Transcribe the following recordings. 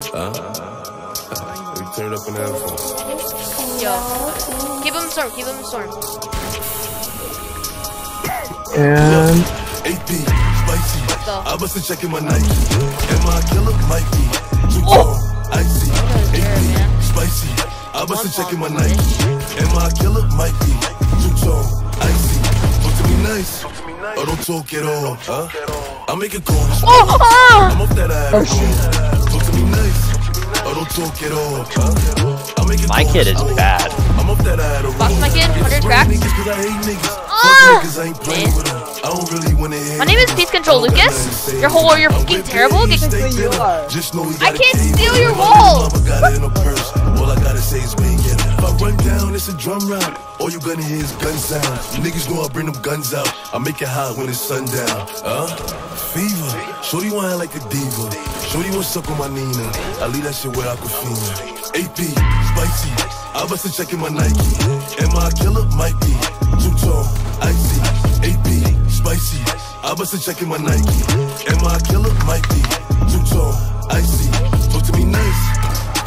Huh? We turn up in the. Yo. Keep him storm, keep him storm. And AP, spicy. I wasn't checking my Nike. Am I a killer? Might be. Oh. icy. AP, spicy. I wasn't checking my. Nike. Am I a killer? Might be. Too tall, icy. Talk to me nice. Or don't talk at all. Huh? I make it call. Oh, oh! I'm off that ass. Talk nice. Or don't talk at all. Huh? I make it My kid is bad. I'm off that my kid, 100 cracks. niggas 'cause I. Ah! Fuck niggas, I ain't playing with 'em. I don't really My name is. Peace Control I don't got Lucas. nothing to say. Your whole- you're fucking terrible. Get- stay You are. Just know he I can't steal your him. wall. Mama got it in her purse. All I gotta say is bang it. If I run down, it's a drum round. All you gonna hear is gun sounds. Niggas know I bring them guns out. I make it hot when it's sundown. Huh? Fever. Shorty wanna like a diva. Shorty wanna suck on my Nina. I leave that shit where Aquafina. AP, spicy. I wasn't checking my Nike. Am I a killer? Might be. Too tall, icy. AP, spicy. I wasn't checking my Nike. Am I a killer? Might be. Too tall, icy. Talk to me nice.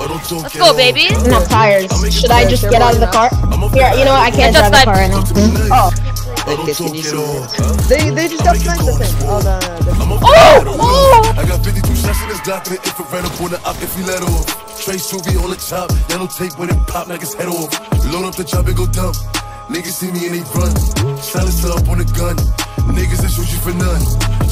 Or don't talk Let's go, all. baby. I'm not tires. Should I just get out of the car? I'm Here, you know what? I can't drive the car right now. Talk to. Oh. Or don't Lucas, talk can you see all. this? Huh? They they just I got make it sniped the corner thing. Oh the, the I'm Oh! 52 shots in this Glock and an infrared up on the op if he let off. Trey Suvi on the top, yellow tape when it pop like his head off. Load up the chop and go dump. Niggas see me and they run. Silencer up on the gun. Niggas that shoot you for none.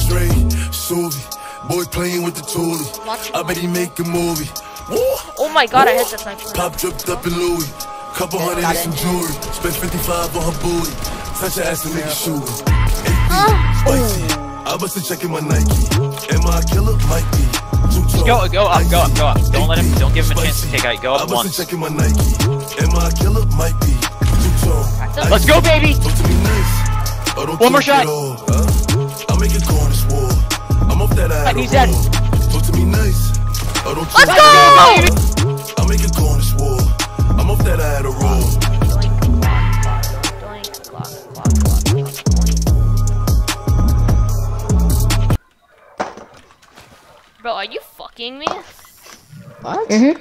Trey, Suvi, boy playing with the toolie. I bet he make a movie. Woo! Oh my god, I hit that sniper. Pop dripped up in Louis. Couple hundred and some jewelry. Spent 55 on her booty. Touch her ass and make it shoot. Ah. Spicy. I wasn't checking my Nike. Am I a killer? Might be. Go, go up, go up, go up. Don't let him- don't give him a chance to kick out. Go up once. Nike. Am I a killer? Might be. Too tall. Let's go, baby! Talk to me nice. Or don't One more shot. at all, huh? I make it corner swole. I'm off that he's dead. Talk to me nice. Or don't Let's talk go! at all. I make it corner swole. I'm off that Adderall. Doink, are you fucking me? What? Mm -hmm.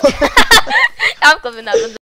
I'm clipping that.